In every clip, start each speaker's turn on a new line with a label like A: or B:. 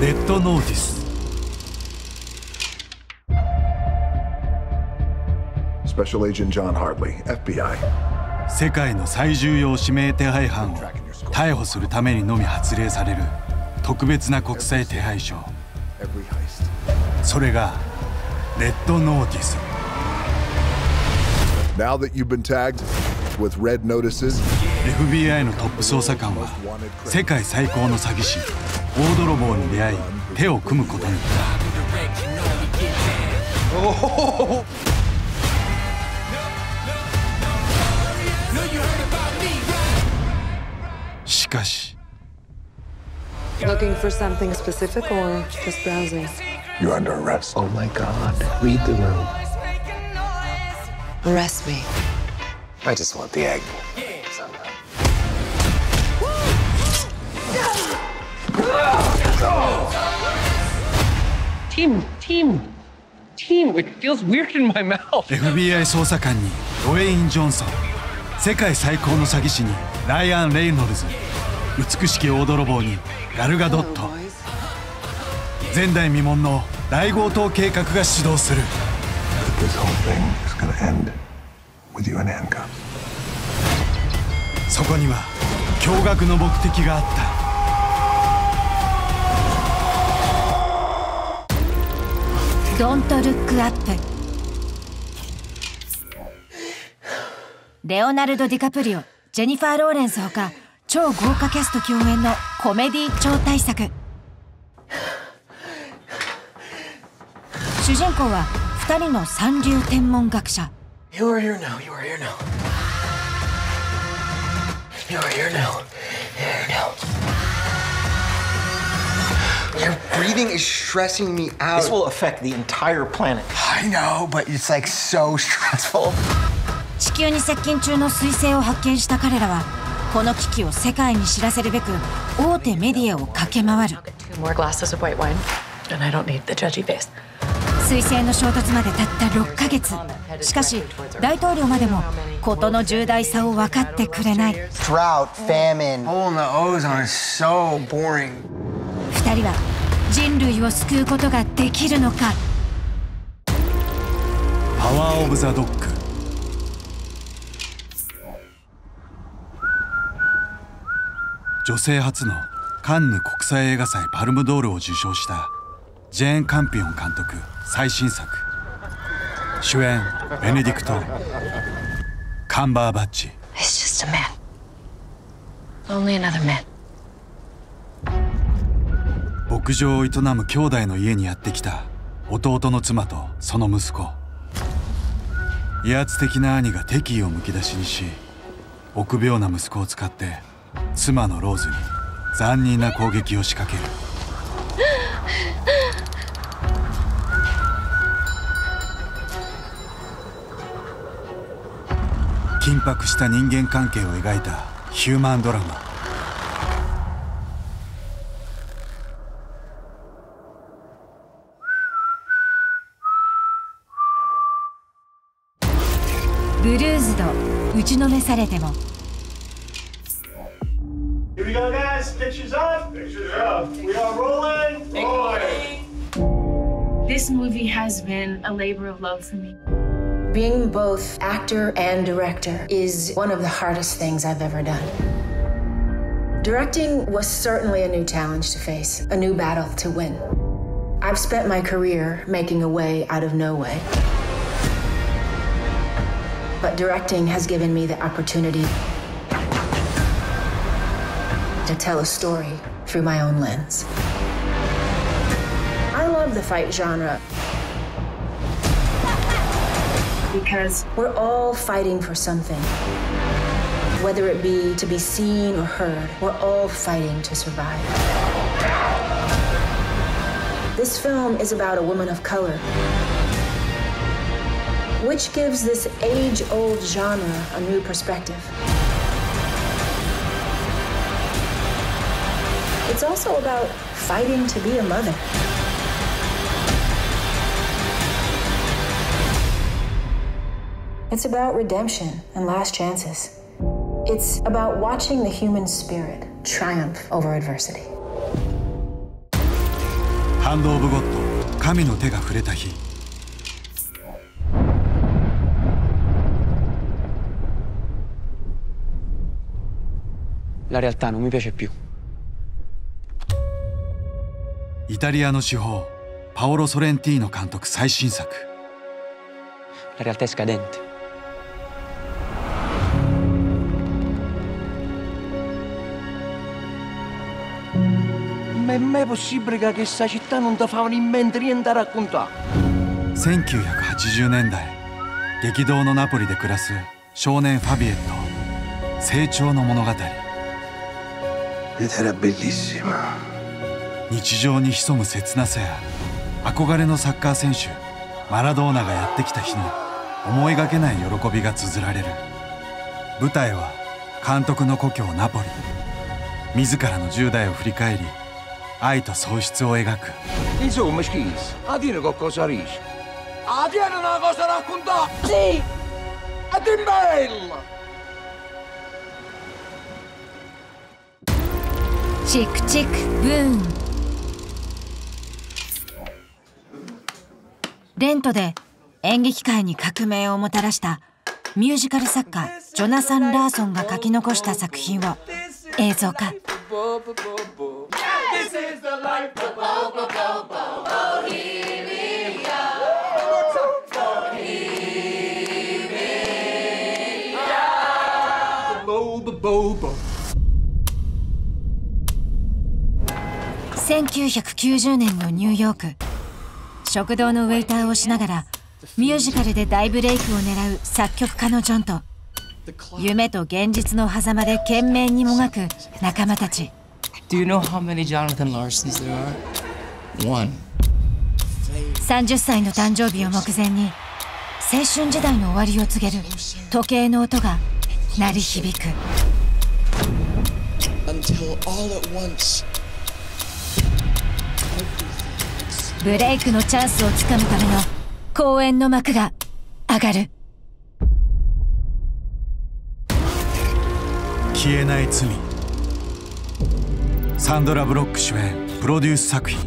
A: レッドノーティス
B: Special Agent John Hartley, FBI.
A: 世界の最重要指名手配犯を逮捕するためにのみ発令される特別な国際手配書.それがレッドノーティス
B: Now that you've been tagged with red notices,
A: FBI のトップ捜査官は世界最高の詐欺師大泥棒に出会い手を組むことになったしかし
C: Looking for something specific or just browsing?
B: you're under arrest.
D: Oh my God. Read the room.
C: Arrest me.
D: I just want the egg.
E: Team, team, team. It feels weird in my mouth.
A: FBI 捜査官にドウェイン・ジョンソン世界最高の詐欺師にライアン・レイノルズ美しき大泥棒にガルガドット.前代未聞の大強盗計画が始動する
B: This whole thing gonna end with you in handcuffs.
A: そこには驚愕の目的があった。
F: ドントルックアップレオナルド・ディカプリオジェニファー・ローレンスほか超豪華キャスト共演のコメディ超大作。主人公は2人の三流天文学者
D: You are here now. You are here now. You are here now. Here now.
G: Your breathing is stressing me out.
H: This will affect the entire planet.
G: I know, but it's like so stressful.
F: 地球に接近中の彗星を発見した彼らはこの危機を世界に知らせるべく大手メディアを駆け回る
I: Two more glasses of white wine, and I don't need the judgy face.
F: 彗星の衝突までたった6ヶ月しかし大統領までも事の重大さを分かってくれない
G: Drought, famine. Hole in the ozone is so boring.
F: 2人は人類を救うことができるのか？
A: パワー・オブ・ザ・ドッグ女性初のカンヌ国際映画祭パルムドールを受賞したジェーン・カンピオン監督最新作。主演ベネディクトカンバーバッチ。
I: It's just a man. Only another man.
A: 牧場を営む兄弟の家にやってきた弟の妻とその息子。威圧的な兄が敵意をむき出しにし臆病な息子を使って妻のローズに残忍な攻撃を仕掛ける緊迫した人間関係を描いたヒューマンドラマ「
F: ブルーズド打ちのめされても」
I: This movie has been a labor of loves me.
J: Being both actor and director is one of the hardest things I've ever done. Directing was certainly a new challenge to face, a new battle to win. I've spent my career making a way out of no way. But directing has given me the opportunity to tell a story through my own lens. I love the fight genre because we're all fighting for something. Whether it be to be seen or heard, we're all fighting to survive. This film is about a woman of color, which gives this age old genre a new perspective. It's also about fighting to be a mother. It's about redemption and last chances. It's about watching the human spirit triumph over adversity.
A: ハンド・オブ・ゴッド神の手が触れた日
K: La realtà non mi piace più.
A: イタリアの司法パオロ・ソレンティーノ監督最新作
K: La realtà è scadente.
H: È mai possibile che questa città non ti fa in mente niente da raccontare?
A: 1980年代激動のナポリで暮らす少年ファビエット成長の物語
B: Ed era bellissima.
A: 日常に潜む切なさや憧れのサッカー選手マラドーナがやってきた日の思いがけない喜びが綴られる舞台は監督の故郷ナポリ自らの10代を振り返り愛と喪失を描く
H: Insomma, schis, a dire qualcosa riesci. A dire una cosa da raccontare! Sì! A te bella!
F: チクチクブーンレントで演劇界に革命をもたらしたミュージカル作家ジョナサン・ラーソンが書き残した作品を映像化
L: This is the life of Bobo Bobo Bohemia.
H: Bobo, bobo.
F: 1990年のニューヨーク食堂のウェイターをしながらミュージカルで大ブレイクを狙う作曲家のジョンと夢と現実の狭間で懸命にもがく仲間たち
M: Do you know how many Jonathan Larsons there are? One.
F: 30歳の誕生日を目前に青春時代の終わりを告げる時計の音が鳴り響く
M: Until all at once.
F: ブレイクのチャンスをつかむための公演の幕が上がる
A: 消えない罪サンドラ・ブロック主演プロデュース作品。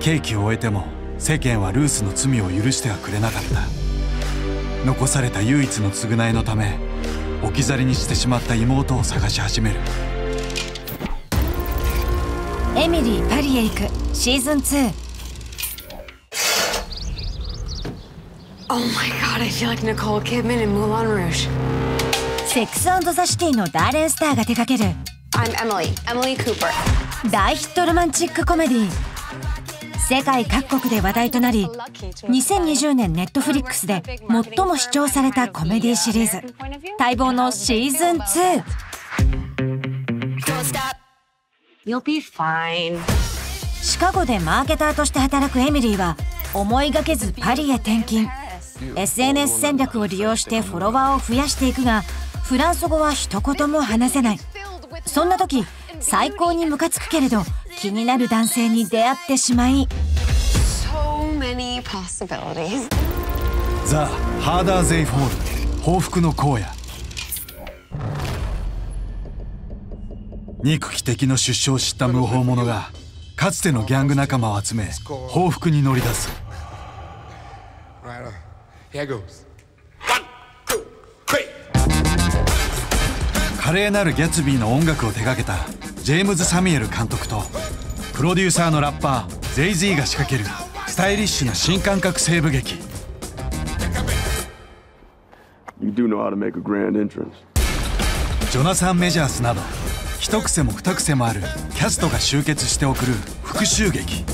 A: 刑期を終えても世間はルースの罪を許してはくれなかった。残された唯一の償いのため置き去りにしてしまった妹を探し始める。
F: エミリー・パリへ行くシーズン2
C: Oh my god, I feel like Nicole Kidman in Moulin Rouge.
F: セックスザ・シティのダーレン・スターが手掛ける
C: I'm Emily, Emily Cooper.
F: 大ヒットロマンチックコメディ世界各国で話題となり2020年ネットフリックスで最も視聴されたコメディシリーズ待望のシーズン 2!
C: You'll be fine.
F: シカゴでマーケターとして働くエミリーは思いがけずパリへ転勤 SNS 戦略を利用してフォロワーを増やしていくがフランス語は一言も話せないそんな時最高にムカつくけれど気になる男性に出会ってしまい。
C: So many possibilities.
A: ザ・ハーダー・ゼイ・フォール報復の荒野。憎き敵の出所を知った無法者がかつてのギャング仲間を集め報復に乗り出す華麗なるギャツビーの音楽を手掛けたジェームズ・サミュエル監督とプロデューサーのラッパーゼイズーが仕掛けるスタイリッシュな新感覚西部劇
N: You do know how to make a grand entrance.
A: ジョナサン・メジャースなど一癖も二癖もあるキャストが集結して送る復讐劇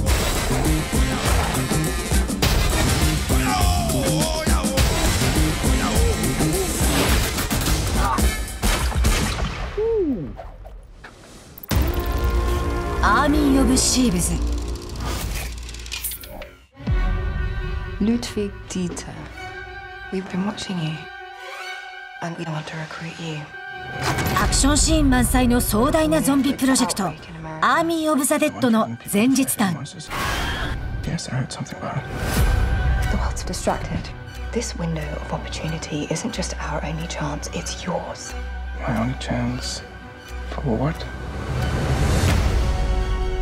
F: アーミー・オブ・シーブズ
O: Ludwig Dieter, we've been watching you, and we want to recruit you.
F: アクションシーン満載の壮大なゾンビプロジェクトアーミー・オブ・ザ・デッドの前日談
B: Yes, I heard something about it.
O: The world's distracted. This window of opportunity isn't just our only chance, it's yours.
B: My only chance for what?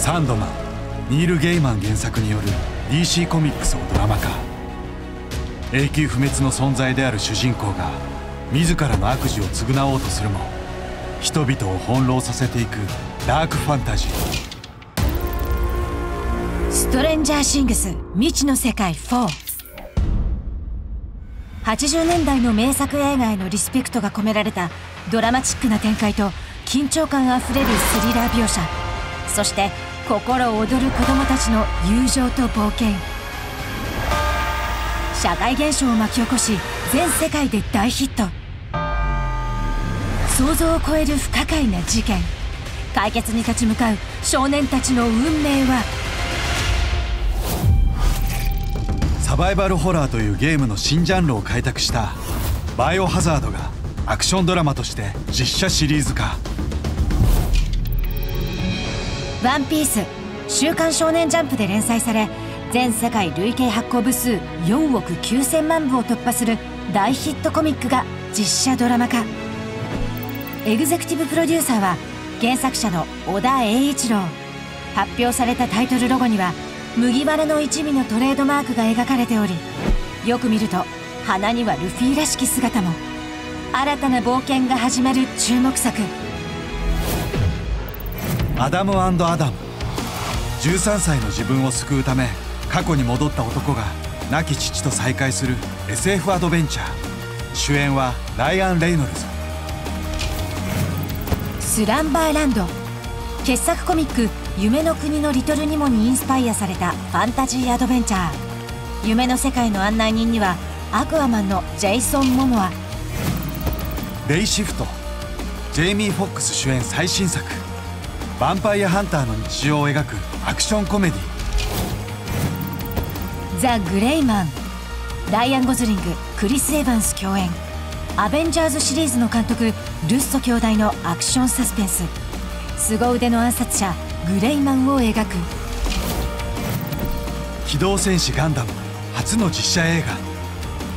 A: サンドマンニール・ゲイマン原作による DC コミックスをドラマ化。永久不滅の存在である主人公が自らの悪事を償おうとするも人々を翻弄させていくダークファンタジー。
F: ストレンジャーシングス未知の世界480年代の名作映画へのリスペクトが込められたドラマチックな展開と緊張感あふれるスリラー描写。そして心躍る子供たちの友情と冒険。社会現象を巻き起こし全世界で大ヒット。想像を超える不可解な事件。解決に立ち向かう少年たちの運命は？
A: サバイバルホラーというゲームの新ジャンルを開拓した「バイオハザード」がアクションドラマとして実写シリーズ化「
F: ワンピース週刊少年ジャンプ」で連載され全世界累計発行部数4億9000万部を突破する大ヒットコミックが実写ドラマ化。エグゼクティブプロデューサーは原作者の小田栄一郎。発表されたタイトルロゴには麦わらの一味のトレードマークが描かれておりよく見ると鼻にはルフィらしき姿も。新たな冒険が始まる注目作。
A: アダムアダム13歳の自分を救うため過去に戻った男が亡き父と再会する SF アドベンチャー主演はライアン・レイノルズ。
F: スランバーランド。傑作コミック「夢の国のリトルニモ」にインスパイアされたファンタジーアドベンチャー。夢の世界の案内人にはアクアマンのジェイソン・モモア。
A: レイシフト。ジェイミー・フォックス主演最新作ヴァンパイアハンターの日常を描くアクションコメディ
F: ザ・グレイマンライアン・ゴズリングクリス・エヴァンス共演。アベンジャーズシリーズの監督ルッソ兄弟のアクションサスペンス。凄腕の暗殺者グレイマンを描く。
A: 機動戦士ガンダム初の実写映画。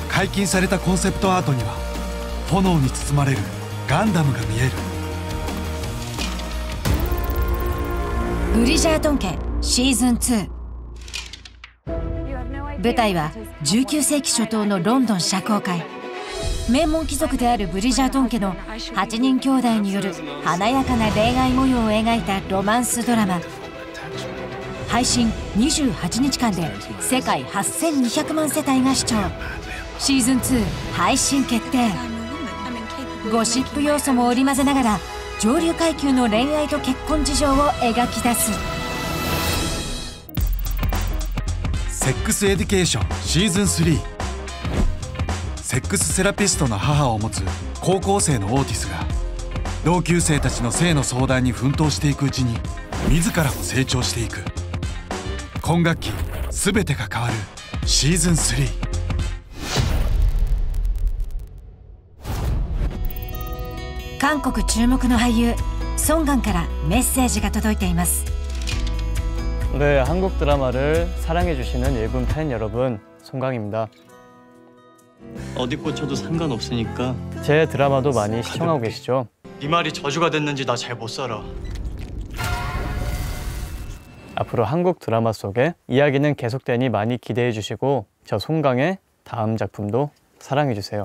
A: 解禁されたコンセプトアートには炎に包まれるガンダムが見える
F: ブリジャートン家シーズン2舞台は19世紀初頭のロンドン社交界。名門貴族であるブリジャートン家の8人兄弟による華やかな恋愛模様を描いたロマンスドラマ。配信28日間で世界8200万世帯が視聴。シーズン2配信決定。ゴシップ要素も織り交ぜながら上流階級の恋愛と結婚事情を描き出す。
A: セックスエデュケーションシーズン3セックスセラピストの母を持つ高校生のオーティスが同級生たちの性の相談に奮闘していくうちに自らも成長していく。今学期全てが変わる。シーズン3
F: 韓国注目の俳優ソンガンからメッセージが届いています
P: 네, 한국 드라마를 사랑해주시는 일본 팬 여러분, 송강입니다.
Q: 어디 꽂혀도 상관없으니까
P: 제 드라마도 많이 시청하고 계시죠?
Q: 이 말이 저주가 됐는지 나 잘 못 살아.
P: 앞으로 한국 드라마 속에 이야기는 계속되니 많이 기대해 주시고 저 송강의 다음 작품도 사랑해 주세요.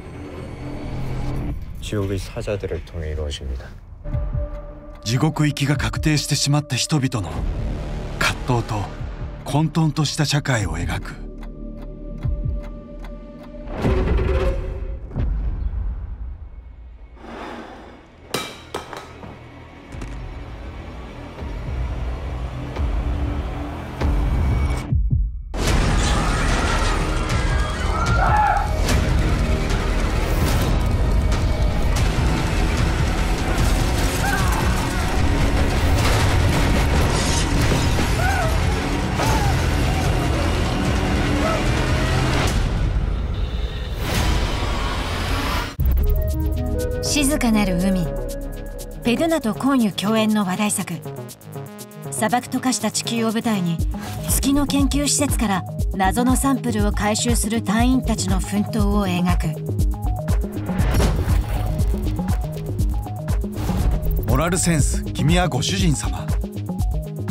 R: 지옥의 사자들을 통해 이루어집니다.
A: 地獄行きが確定してしまった人々の葛藤と混沌とした社会を描く
F: 静かなる海。ペドナとコンユ共演の話題作。砂漠と化した地球を舞台に月の研究施設から謎のサンプルを回収する隊員たちの奮闘を描く。
A: モラルセンス君はご主人様。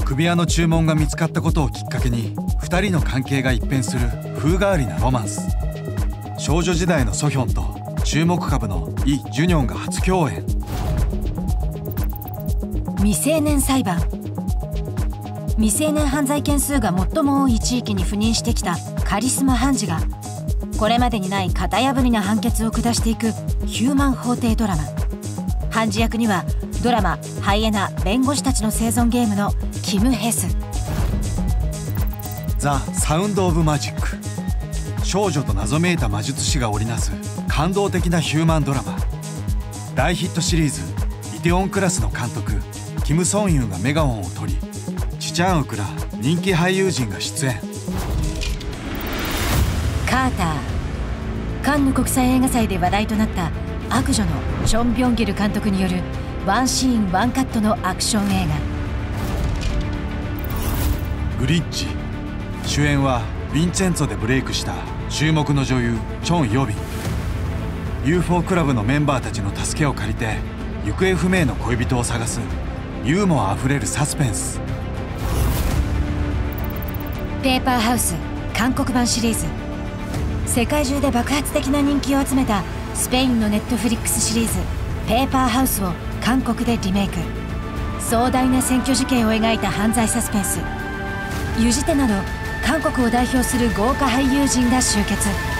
A: 首輪の注文が見つかったことをきっかけに2人の関係が一変する風変わりなロマンス。少女時代のソヒョンと注目株のイ・ジュニョンが初共演。
F: 未成年裁判。未成年犯罪件数が最も多い地域に赴任してきたカリスマ判事がこれまでにない型破りな判決を下していくヒューマン法廷ドラマ。判事役にはドラマ「ハイエナ弁護士たちの生存ゲーム」のキム・ヘス。
A: ザ・サウンド・オブ・マジック。少女と謎めいた魔術師が織りなす感動的なヒューマンドラマ。大ヒットシリーズ「イテウォンクラス」の監督キム・ソンユンがメガホンを取りチチャンウクら人気俳優陣が出演。
F: カーター。カンヌ国際映画祭で話題となった悪女のチョン・ビョンギル監督によるワンシーンワンカットのアクション映画。
A: グリッチ主演はヴィンチェンツォでブレイクした注目の女優チョン・ヨビン UFO クラブのメンバーたちの助けを借りて行方不明の恋人を探す。ユーモアあふれるサスペンス。
F: ペーパーハウス韓国版シリーズ。世界中で爆発的な人気を集めたスペインのネットフリックスシリーズ「ペーパーハウス」を韓国でリメイク。壮大な選挙事件を描いた犯罪サスペンス。ユジテなど韓国を代表する豪華俳優陣が集結。